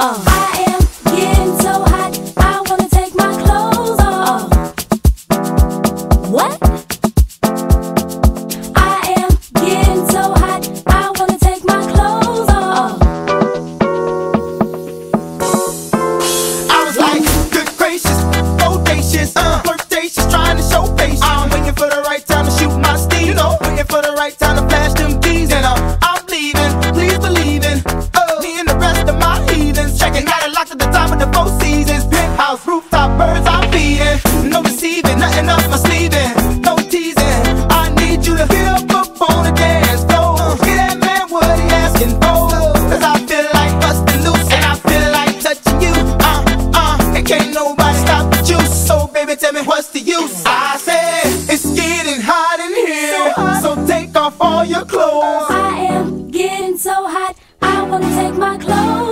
Oh. my and no teasing. I need you to feel up on the dance floor. Get that man what he asking I feel like busting loose and I feel like touching you. Uh, uh, and can't nobody stop the juice. So baby, tell me what's the use? I said, it's getting hot in here. So take off all your clothes. I am getting so hot, I wanna take my clothes.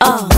Oh.